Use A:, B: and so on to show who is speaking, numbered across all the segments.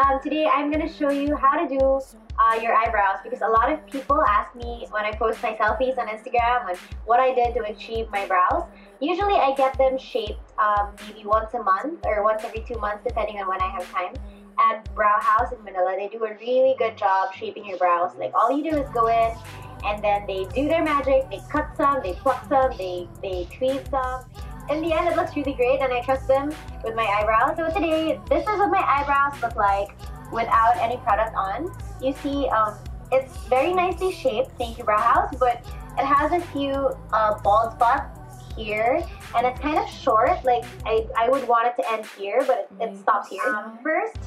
A: I'm gonna show you how to do uh, your eyebrows because a lot of people ask me when I post my selfies on Instagram what I did to achieve my brows. Usually I get them shaped um, maybe once a month or once every two months depending on when I have time. At Brow House in Manila, they do a really good job shaping your brows. Like all you do is go in and then they do their magic, they cut some, they pluck some, they, they tweeze some in the end, it looks really great and I trust them with my eyebrows. So today, this is what my eyebrows look like without any product on. You see, um, it's very nicely shaped, thank you Brow House, but it has a few uh, bald spots here and it's kind of short, like I, I would want it to end here, but it, it stops here. Um, first,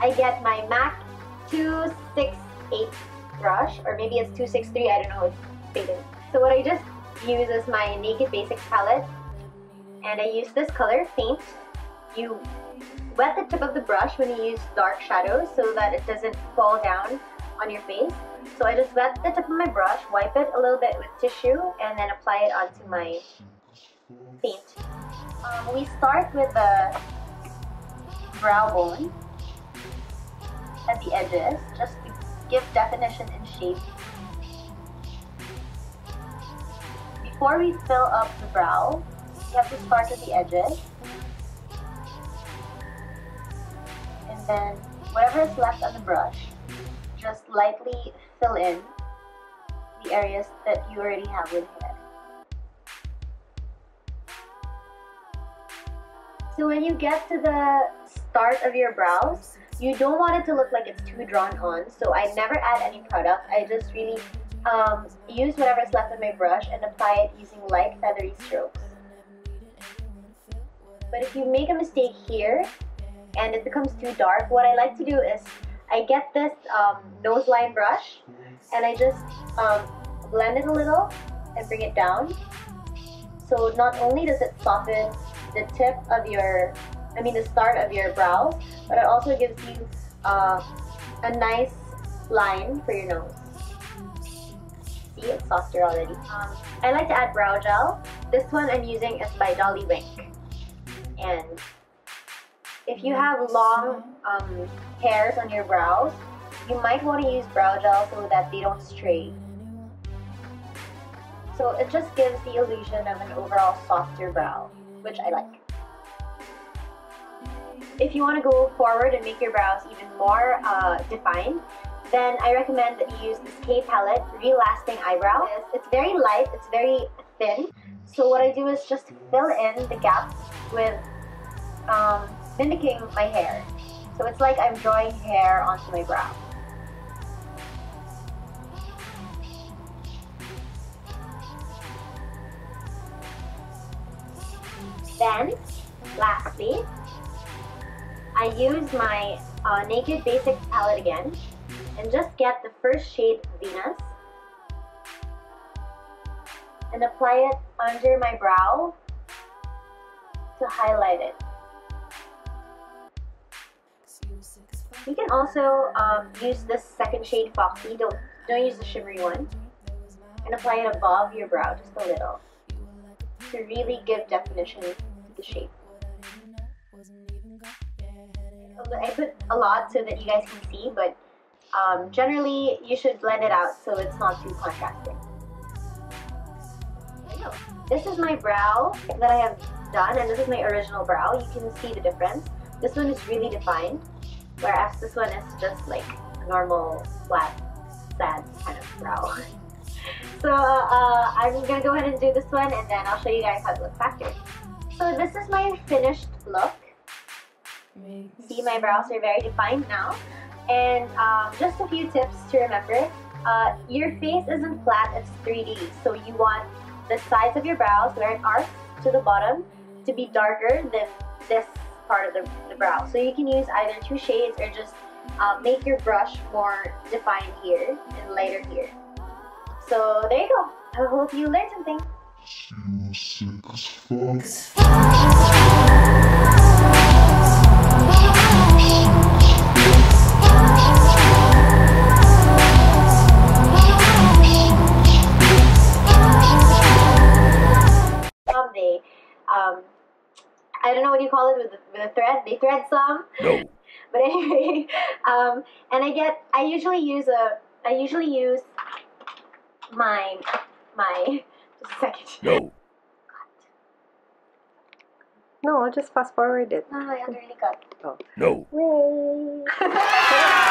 A: I get my MAC 268 brush, or maybe it's 263, I don't know, it's faded. So what I just use is my Naked Basics palette and I use this color, Faint. You wet the tip of the brush when you use dark shadows so that it doesn't fall down on your face. So I just wet the tip of my brush, wipe it a little bit with tissue, and then apply it onto my paint. Um, we start with the brow bone at the edges, just to give definition and shape. Before we fill up the brow, you have to start at the edges. And then whatever is left on the brush, just lightly fill in the areas that you already have with hair. So when you get to the start of your brows, you don't want it to look like it's too drawn on. So I never add any product. I just really um, use whatever's left on my brush and apply it using light feathery strokes. But if you make a mistake here and it becomes too dark, what I like to do is I get this um, nose line brush and I just um, blend it a little and bring it down. So not only does it soften the tip of your, I mean the start of your brows, but it also gives you uh, a nice line for your nose. See, it's softer already. Um, I like to add brow gel. This one I'm using is by Dolly Wink end. If you have long um, hairs on your brows, you might want to use brow gel so that they don't stray. So it just gives the illusion of an overall softer brow, which I like. If you want to go forward and make your brows even more uh, defined, then I recommend that you use this K palette Real Lasting Eyebrow. It's very light, it's very thin. So what I do is just fill in the gaps with um, mimicking my hair. So it's like I'm drawing hair onto my brow. Then, lastly, I use my uh, Naked Basics palette again and just get the first shade Venus and apply it under my brow to highlight it. You can also um, use this second shade Foxy, don't, don't use the shimmery one, and apply it above your brow just a little to really give definition to the shape. I put a lot so that you guys can see, but um, generally you should blend it out so it's not too contrasting. This is my brow that I have done, and this is my original brow. You can see the difference. This one is really defined, whereas this one is just like a normal, flat, sad kind of brow. so uh, I'm gonna go ahead and do this one, and then I'll show you guys how it looks after. So this is my finished look. See, my brows are very defined now. And um, just a few tips to remember. Uh, your face isn't flat, it's 3D. So you want the sides of your brows, where it arcs to the bottom, to be darker than this part of the, the brow. So you can use either two shades or just uh, make your brush more defined here and lighter here. So there you go. I hope you learned something. Someday, um, I don't know what you call it with, with a thread. They thread some.
B: No.
A: But anyway, um, and I get I usually use a I usually use my my just a second.
B: No.
C: No, I'll just fast forward it.
A: No, I already got. Oh.
B: No.
C: Way.